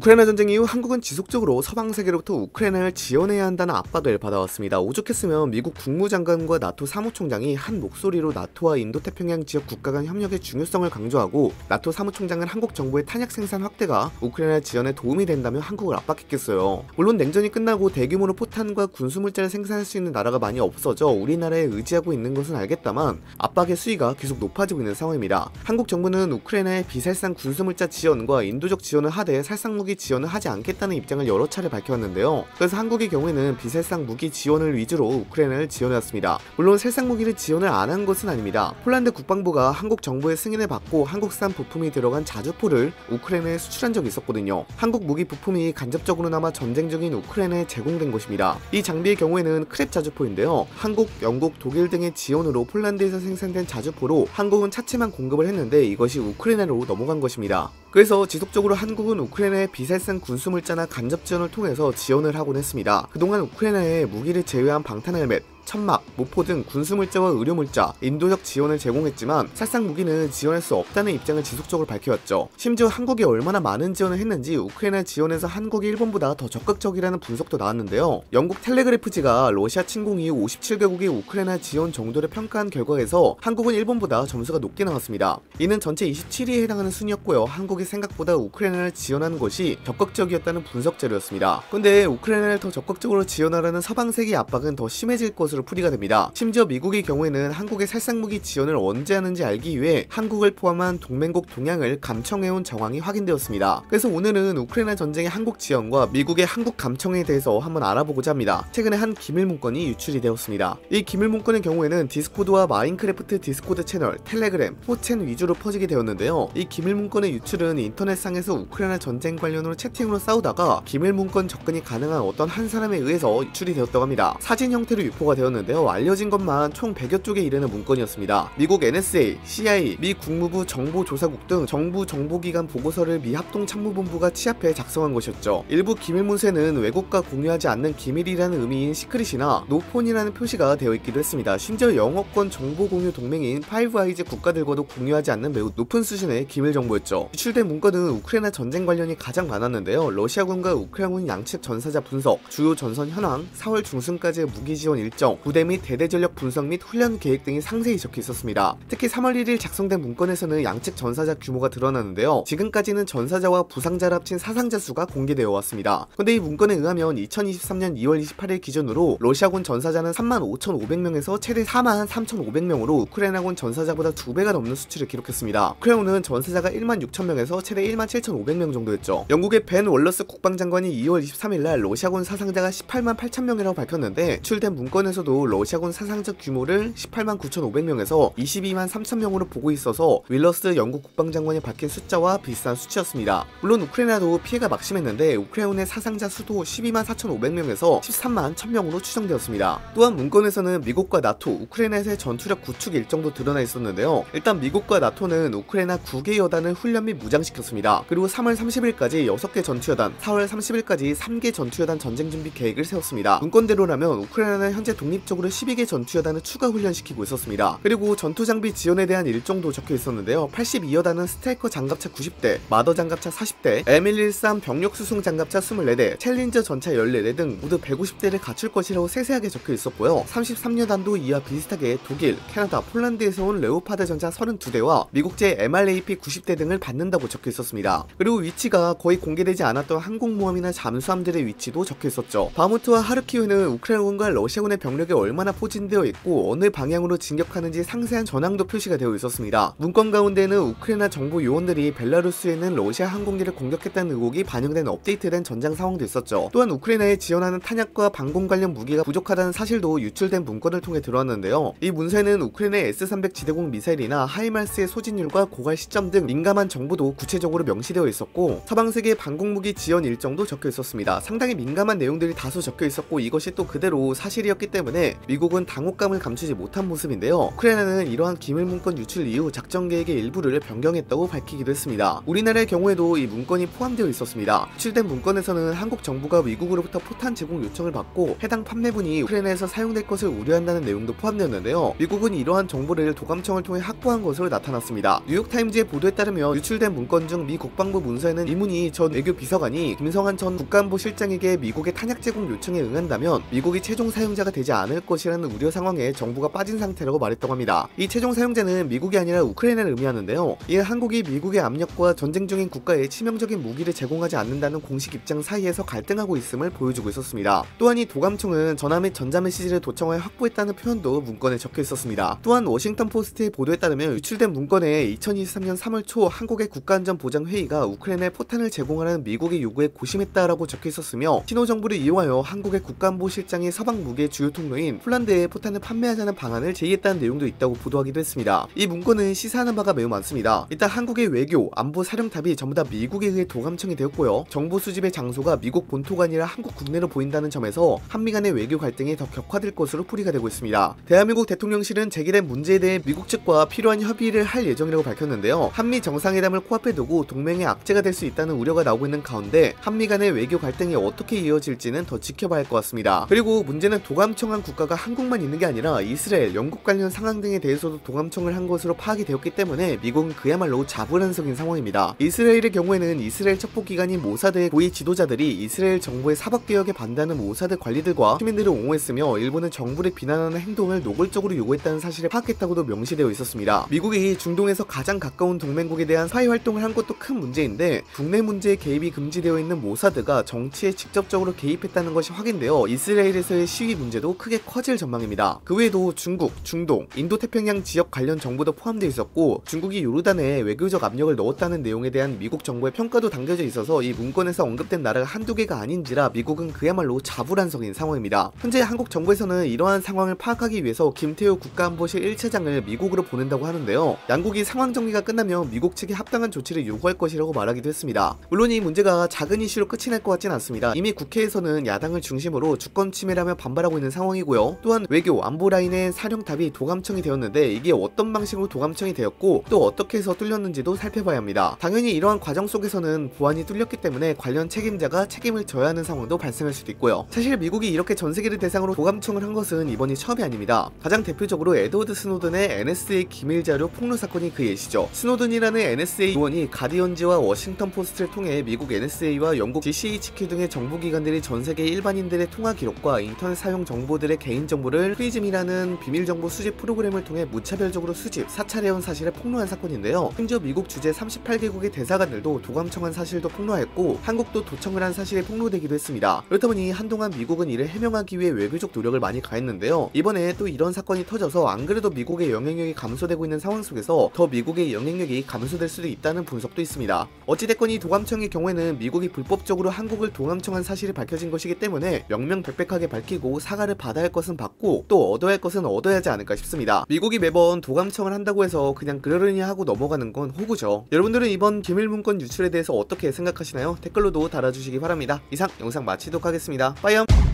우크라이나 전쟁 이후 한국은 지속적으로 서방 세계로부터 우크라이나를 지원해야 한다는 압박을 받아왔습니다. 오죽했으면 미국 국무장관과 나토 사무총장이 한 목소리로 나토와 인도태평양 지역 국가 간 협력의 중요성을 강조하고 나토 사무총장은 한국 정부의 탄약 생산 확대가 우크라이나 지원에 도움이 된다며 한국을 압박했겠어요. 물론 냉전이 끝나고 대규모로 포탄과 군수물자를 생산할 수 있는 나라가 많이 없어져 우리나라에 의지하고 있는 것은 알겠다만 압박의 수위가 계속 높아지고 있는 상황입니다. 한국 정부는 우크라이나의 비살상 군수물자 지원과 인도적 지원을 하되 살상무기 지원을 하지 않겠다는 입장을 여러 차례 밝혀왔는데요. 그래서 한국의 경우에는 비살상 무기 지원을 위주로 우크라이나를 지원해왔습니다. 물론 살상 무기를 지원을 안 한 것은 아닙니다. 폴란드 국방부가 한국 정부의 승인을 받고 한국산 부품이 들어간 자주포를 우크라이나에 수출한 적이 있었거든요. 한국 무기 부품이 간접적으로나마 전쟁 중인 우크라이나에 제공된 것입니다. 이 장비의 경우에는 크랩 자주포인데요. 한국, 영국, 독일 등의 지원으로 폴란드에서 생산된 자주포로 한국은 차체만 공급을 했는데 이것이 우크라이나로 넘어간 것입니다. 그래서 지속적으로 한국은 우크라이나의 비살상 군수 물자나 간접 지원을 통해서 지원을 하곤 했습니다. 그동안 우크라이나에 무기를 제외한 방탄 헬멧, 천막, 모포 등 군수물자와 의료물자, 인도적 지원을 제공했지만 살상 무기는 지원할 수 없다는 입장을 지속적으로 밝혀왔죠. 심지어 한국이 얼마나 많은 지원을 했는지 우크라이나 지원에서 한국이 일본보다 더 적극적이라는 분석도 나왔는데요. 영국 텔레그래프지가 러시아 침공 이후 57개국이 우크라이나 지원 정도를 평가한 결과에서 한국은 일본보다 점수가 높게 나왔습니다. 이는 전체 27위에 해당하는 순이었고요. 한국이 생각보다 우크라이나를 지원하는 것이 적극적이었다는 분석 자료였습니다. 근데 우크라이나를 더 적극적으로 지원하라는 서방 세계 압박은 더 심해질 것으로 풀이가 됩니다. 심지어 미국의 경우에는 한국의 살상무기 지원을 언제 하는지 알기 위해 한국을 포함한 동맹국 동향을 감청해온 정황이 확인되었습니다. 그래서 오늘은 우크라이나 전쟁의 한국 지원과 미국의 한국 감청에 대해서 한번 알아보고자 합니다. 최근에 한 기밀 문건이 유출이 되었습니다. 이 기밀 문건의 경우에는 디스코드와 마인크래프트 디스코드 채널, 텔레그램, 4chan 위주로 퍼지게 되었는데요. 이 기밀 문건의 유출은 인터넷상에서 우크라이나 전쟁 관련으로 채팅으로 싸우다가 기밀 문건 접근이 가능한 어떤 한 사람에 의해서 유출이 되었다고 합니다. 사진 형태로 유포가 되었는데 요. 알려진 것만 총 100여 쪽에 이르는 문건이었습니다. 미국 NSA, CIA, 미 국무부 정보조사국 등 정부 정보기관 보고서를 미 합동참모본부가 취합해 작성한 것이었죠. 일부 기밀 문서에는 외국과 공유하지 않는 기밀이라는 의미인 secret이나 NOFORN이라는 표시가 되어 있기도 했습니다. 심지어 영어권 정보 공유 동맹인 Five Eyes 국가들과도 공유하지 않는 매우 높은 수준의 기밀 정보였죠. 유출된 문건은 우크라이나 전쟁 관련이 가장 많았는데요. 러시아군과 우크라이나군 양측 전사자 분석, 주요 전선 현황, 4월 중순까지의 무기 지원 일정, 부대 및 대대 전력 분석 및 훈련 계획 등이 상세히 적혀 있었습니다. 특히 3월 1일 작성된 문건에서는 양측 전사자 규모가 드러나는데요. 지금까지는 전사자와 부상자를 합친 사상자 수가 공개되어 왔습니다. 근데 이 문건에 의하면 2023년 2월 28일 기준으로 러시아군 전사자는 35,500명에서 최대 43,500명으로 우크라이나군 전사자보다 2배가 넘는 수치를 기록했습니다. 우크라이나군은 전사자가 1만 6천명에서 최대 1만 7,500명 정도였죠. 영국의 벤 월러스 국방장관이 2월 23일 날 러시아군 사상자가 18만 8천명이라고 밝혔는데 출된 문건에서 도 러시아군 사상자 규모를 18만 9,500명에서 22만 3천명으로 보고 있어서 월러스 영국 국방장관이 밝힌 숫자와 비슷한 수치였습니다. 물론 우크라이나도 피해가 막심했는데 우크라이나의 사상자 수도 12만 4,500명에서 13만 1000명으로 추정되었습니다. 또한 문건에서는 미국과 나토, 우크라이나에서의 전투력 구축 일정도 드러나 있었는데요. 일단 미국과 나토는 우크라이나 9개 여단을 훈련 및 무장시켰습니다. 그리고 3월 30일까지 6개 전투여단, 4월 30일까지 3개 전투여단 전쟁 준비 계획을 세웠습니다. 문건대로라면 우크라이나는 현재 독립적으로 12개 전투여단을 추가 훈련시키고 있었습니다. 그리고 전투 장비 지원에 대한 일정도 적혀 있었는데요. 82여단은 스트라이커 장갑차 90대, 마르더 장갑차 40대, M113 병력 수송 장갑차 24대, 챌린저 전차 14대 등 모두 150대를 갖출 것이라고 세세하게 적혀 있었고요. 33여단도 이와 비슷하게 독일, 캐나다, 폴란드에서 온 레오파드 전차 32대와 미국제 MRAP 90대 등을 받는다고 적혀 있었습니다. 그리고 위치가 거의 공개되지 않았던 항공모함이나 잠수함들의 위치도 적혀 있었죠. 바무트와 하르키우는 우크라이나군과 러시아군의 병력 이 얼마나 포진되어 있고 어느 방향으로 진격하는지 상세한 전황도 표시가 되어 있었습니다. 문건 가운데는 우크라이나 정부 요원들이 벨라루스에 있는 러시아 항공기를 공격했다는 의혹이 반영된 업데이트된 전장 상황도 있었죠. 또한 우크라이나에 지원하는 탄약과 방공 관련 무기가 부족하다는 사실도 유출된 문건을 통해 드러났는데요. 이 문서에는 우크라이나의 S-300 지대공 미사일이나 하이마스의 소진율과 고갈 시점 등 민감한 정보도 구체적으로 명시되어 있었고 서방 세계 방공 무기 지원 일정도 적혀 있었습니다. 상당히 민감한 내용들이 다소 적혀 있었고 이것이 또 그대로 사실이었기 때문에 때문에 미국은 당혹감을 감추지 못한 모습인데요. 우크라이나는 이러한 기밀 문건 유출 이후 작전 계획의 일부를 변경했다고 밝히기도 했습니다. 우리나라의 경우에도 이 문건이 포함되어 있었습니다. 유출된 문건에서는 한국 정부가 미국으로부터 포탄 제공 요청을 받고 해당 판매분이 우크라이나에서 사용될 것을 우려한다는 내용도 포함되었는데요. 미국은 이러한 정보를 도감청을 통해 확보한 것으로 나타났습니다. 뉴욕타임즈의 보도에 따르면 유출된 문건 중 미 국방부 문서에는 이문희 전 외교 비서관이 김성한 전 국가안보 실장에게 미국의 탄약 제공 요청에 응한다면 미국이 최종 사용자가 되지 않을 것이라는 우려 상황에 정부가 빠진 상태라고 말했다고 합니다. 이 최종 사용자는 미국이 아니라 우크라이나를 의미하는데요. 이에 한국이 미국의 압력과 전쟁 중인 국가에 치명적인 무기를 제공하지 않는다는 공식 입장 사이에서 갈등하고 있음을 보여주고 있었습니다. 또한 이 도감청은 전화 및 전자 메시지를 도청하여 확보했다는 표현도 문건에 적혀 있었습니다. 또한 워싱턴 포스트의 보도에 따르면 유출된 문건에 2023년 3월 초 한국의 국가안전보장회의가 우크라이나에 포탄을 제공하라는 미국의 요구에 고심했다라고 적혀 있었으며 신호 정보를 이용하여 한국의 국가안보실장이 서방 무기의 주요 통 로인 폴란드에 포탄을 판매하자는 방안을 제의했다는 내용도 있다고 보도하기도 했습니다. 이 문건은 시사하는 바가 매우 많습니다. 일단 한국의 외교, 안보 사령탑이 전부 다 미국에 의해 도감청이 되었고요. 정보 수집의 장소가 미국 본토가 아니라 한국 국내로 보인다는 점에서 한미 간의 외교 갈등이 더 격화될 것으로 풀이가 되고 있습니다. 대한민국 대통령실은 제기된 문제에 대해 미국 측과 필요한 협의를 할 예정이라고 밝혔는데요. 한미 정상회담을 코앞에 두고 동맹의 악재가 될 수 있다는 우려가 나오고 있는 가운데 한미 간의 외교 갈등이 어떻게 이어질지는 더 지켜봐야 할 것 같습니다. 그리고 문제는 도감청한 국가가 한국만 있는 게 아니라 이스라엘, 영국 관련 상황 등에 대해서도 도감청을 한 것으로 파악이 되었기 때문에 미국은 그야말로 좌불안석인 상황입니다. 이스라엘의 경우에는 이스라엘 첩보기관인 모사드의 고위 지도자들이 이스라엘 정부의 사법개혁에 반대하는 모사드 관리들과 시민들을 옹호했으며 일부는 정부를 비난하는 행동을 노골적으로 요구했다는 사실을 파악했다고도 명시되어 있었습니다. 미국이 중동에서 가장 가까운 동맹국에 대한 사회 활동을 한 것도 큰 문제인데 국내 문제에 개입이 금지되어 있는 모사드가 정치에 직접적으로 개입했다는 것이 확인되어 이스라엘에서의 시위 문제도 크게 커질 전망입니다. 그 외에도 중국, 중동, 인도 태평양 지역 관련 정보도 포함되어 있었고 중국이 요르단에 외교적 압력을 넣었다는 내용에 대한 미국 정부의 평가도 담겨져 있어서 이 문건에서 언급된 나라가 한두 개가 아닌지라 미국은 그야말로 자불안석인 상황입니다. 현재 한국 정부에서는 이러한 상황을 파악하기 위해서 김태호 국가안보실 1차장을 미국으로 보낸다고 하는데요. 양국이 상황 정리가 끝나면 미국 측이 합당한 조치를 요구할 것이라고 말하기도 했습니다. 물론 이 문제가 작은 이슈로 끝이 날 것 같진 않습니다. 이미 국회에서는 야당을 중심으로 주권 침해라며 반발하고 있는 상황 이고요. 또한 외교 안보 라인의 사령탑이 도감청이 되었는데 이게 어떤 방식으로 도감청이 되었고 또 어떻게 해서 뚫렸는지도 살펴봐야 합니다. 당연히 이러한 과정 속에서는 보안이 뚫렸기 때문에 관련 책임자가 책임을 져야 하는 상황도 발생할 수도 있고요. 사실 미국이 이렇게 전 세계를 대상으로 도감청을 한 것은 이번이 처음이 아닙니다. 가장 대표적으로 에드워드 스노든의 NSA 기밀 자료 폭로 사건이 그 예시죠. 스노든이라는 NSA 요원이 가디언지와 워싱턴 포스트를 통해 미국 NSA와 영국 GCHQ 등의 정부 기관들이 전 세계 일반인들의 통화 기록과 인터넷 사용 정보 들의 개인 정보를 프리즘이라는 비밀 정보 수집 프로그램을 통해 무차별적으로 수집, 사찰해온 사실을 폭로한 사건인데요. 심지어 미국 주재 38개국의 대사관들도 도감청한 사실도 폭로했고 한국도 도청을 한 사실이 폭로되기도 했습니다. 그렇다 보니 한동안 미국은 이를 해명하기 위해 외교적 노력을 많이 가했는데요. 이번에 또 이런 사건이 터져서 안 그래도 미국의 영향력이 감소되고 있는 상황 속에서 더 미국의 영향력이 감소될 수도 있다는 분석도 있습니다. 어찌됐건 이 도감청의 경우에는 미국이 불법적으로 한국을 도감청한 사실이 밝혀진 것이기 때문에 명명백백하게 밝히고 사과를 받아야 할 것은 받고 또 얻어야 할 것은 얻어야 하지 않을까 싶습니다. 미국이 매번 도감청을 한다고 해서 그냥 그러려니 하고 넘어가는 건 호구죠. 여러분들은 이번 기밀문건 유출에 대해서 어떻게 생각하시나요? 댓글로도 달아주시기 바랍니다. 이상 영상 마치도록 하겠습니다. 빠이염!